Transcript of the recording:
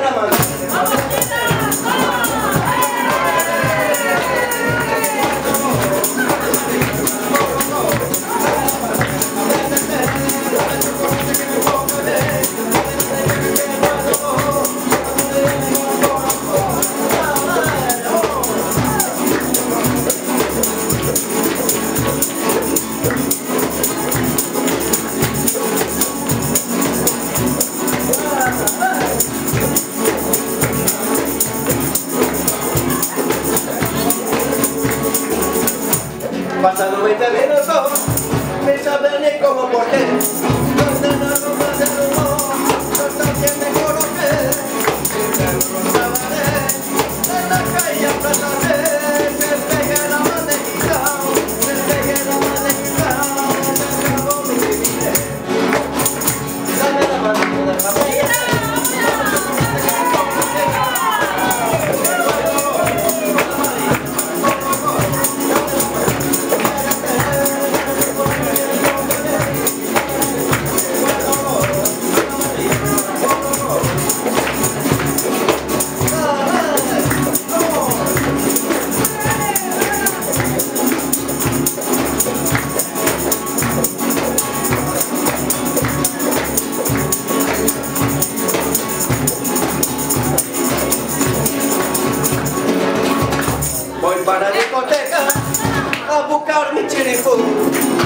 grabando. Pasaron 20 minutos, me saben ni cómo por qué. Jennifer.